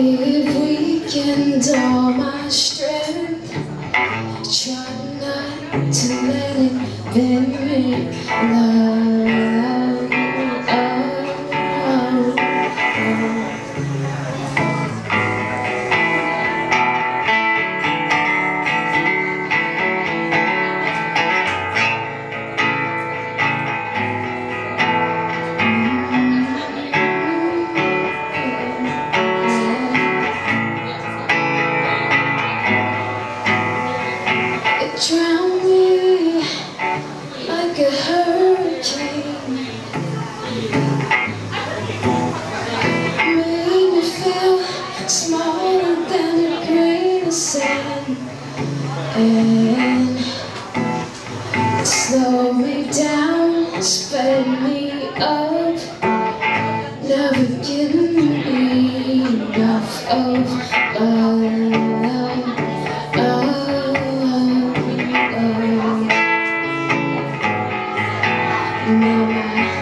If we can all my strength, try not to let it bend me love. Sand and slow me down, sped me up, never getting enough of love. Now my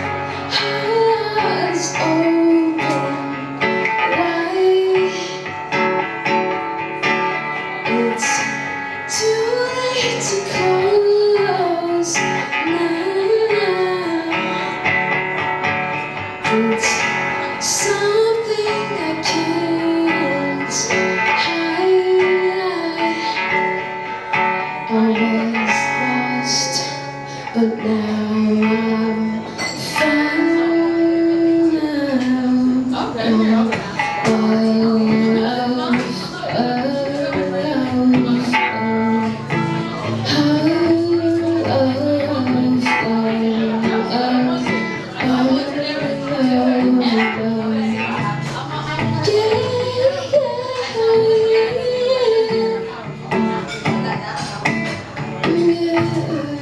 was lost, but now Yeah.